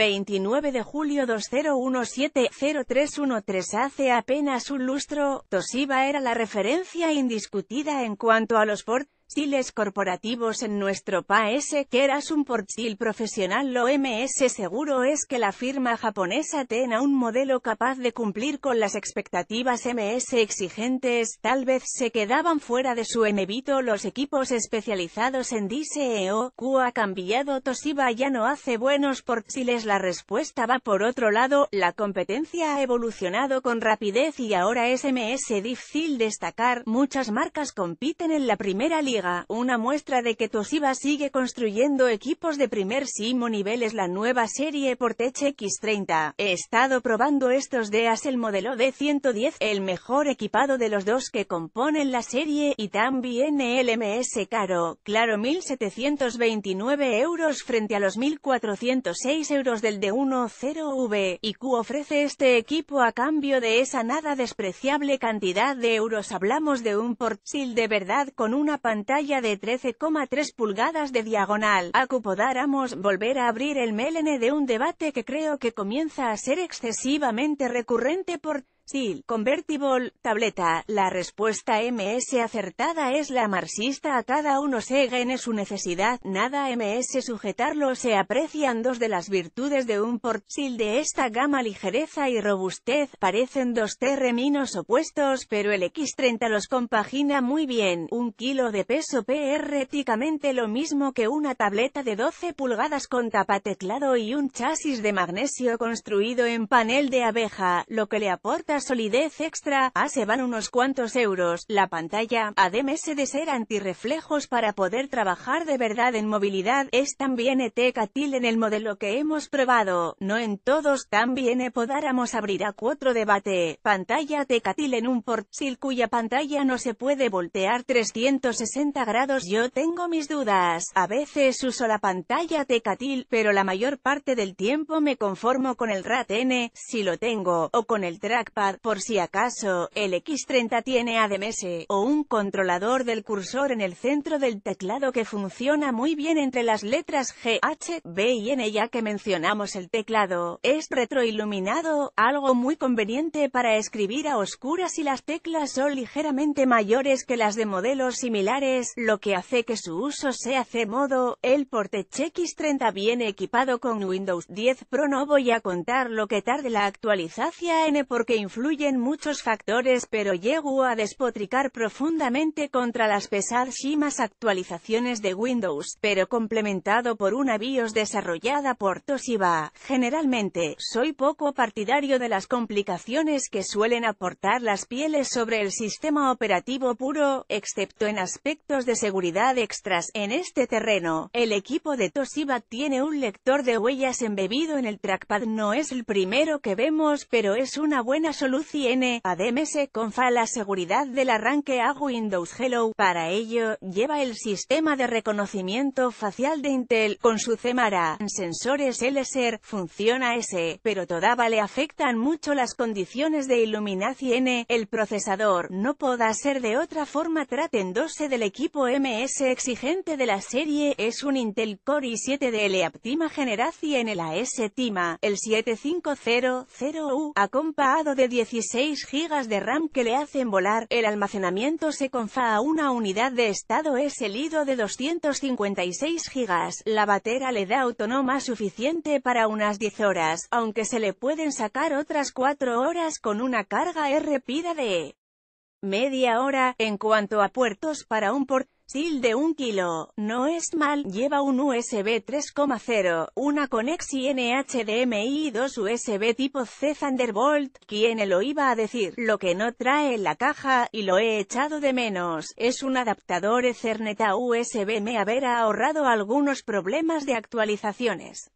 29 de julio 2017-0313 Hace apenas un lustro, Toshiba era la referencia indiscutida en cuanto a los ports portátiles corporativos en nuestro país, que eras un portátil profesional lo MS seguro es que la firma japonesa tenga un modelo capaz de cumplir con las expectativas MS exigentes, tal vez se quedaban fuera de su emevito los equipos especializados en DCEO, Q ha cambiado Toshiba ya no hace buenos portátiles la respuesta va por otro lado, la competencia ha evolucionado con rapidez y ahora es MS difícil destacar, muchas marcas compiten en la primera liga una muestra de que Toshiba sigue construyendo equipos de primer simo nivel es la nueva serie Portech X30. He estado probando estos días el modelo D110, el mejor equipado de los dos que componen la serie, y también el MS caro, claro 1729 euros frente a los 1406 euros del D10V, y Q ofrece este equipo a cambio de esa nada despreciable cantidad de euros. Hablamos de un portátil de verdad con una pantalla pantalla de 13,3 pulgadas de diagonal. Acupodáramos volver a abrir el melene de un debate que creo que comienza a ser excesivamente recurrente por Sí, convertible, tableta, la respuesta MS acertada es la marxista. A cada uno se gene su necesidad, nada MS sujetarlo se aprecian dos de las virtudes de un portátil de esta gama. Ligereza y robustez, parecen dos terreminos opuestos pero el X30 los compagina muy bien, un kilo de peso prácticamente lo mismo que una tableta de 12 pulgadas con tapateclado y un chasis de magnesio construido en panel de abeja, lo que le aporta solidez extra, a se van unos cuantos euros, la pantalla, además de ser antirreflejos para poder trabajar de verdad en movilidad, es también etecatil en el modelo que hemos probado, no en todos, también podáramos abrir a cuatro debate, pantalla tecatil en un portátil cuya pantalla no se puede voltear 360 grados. Yo tengo mis dudas, a veces uso la pantalla tecatil, pero la mayor parte del tiempo me conformo con el RAT N, si lo tengo, o con el trackpad por si acaso, el X30 tiene ADMS, o un controlador del cursor en el centro del teclado que funciona muy bien entre las letras G, H, B y N ya que mencionamos el teclado, es retroiluminado, algo muy conveniente para escribir a oscuras y las teclas son ligeramente mayores que las de modelos similares, lo que hace que su uso sea C-modo, el Portech X30 viene equipado con Windows 10 Pro. No voy a contar lo que tarde la actualización porque influye influyen muchos factores pero llegó a despotricar profundamente contra las pesadísimas actualizaciones de Windows, pero complementado por una BIOS desarrollada por Toshiba. Generalmente, soy poco partidario de las complicaciones que suelen aportar las pieles sobre el sistema operativo puro, excepto en aspectos de seguridad extras. En este terreno, el equipo de Toshiba tiene un lector de huellas embebido en el trackpad. No es el primero que vemos, pero es una buena solución N, ADMS confa la seguridad del arranque a Windows Hello. Para ello, lleva el sistema de reconocimiento facial de Intel, con su CEMARA, sensores LSER, funciona S, pero todavía le afectan mucho las condiciones de iluminación. El procesador, no pueda ser de otra forma tratándose del equipo MS exigente de la serie, es un Intel Core i7 de L generación en la S-Tima, el 7500U, acompañado de 16 GB de RAM que le hacen volar, el almacenamiento se confa a una unidad de estado es el IDO de 256 GB, la batera le da autonoma suficiente para unas 10 horas, aunque se le pueden sacar otras 4 horas con una carga rápida de media hora, en cuanto a puertos para un port de un kilo, no es mal, lleva un USB 3.0, una conexión HDMI y dos USB tipo C Thunderbolt, quien lo iba a decir, lo que no trae en la caja, y lo he echado de menos, es un adaptador Ethernet a USB me haber ahorrado algunos problemas de actualizaciones.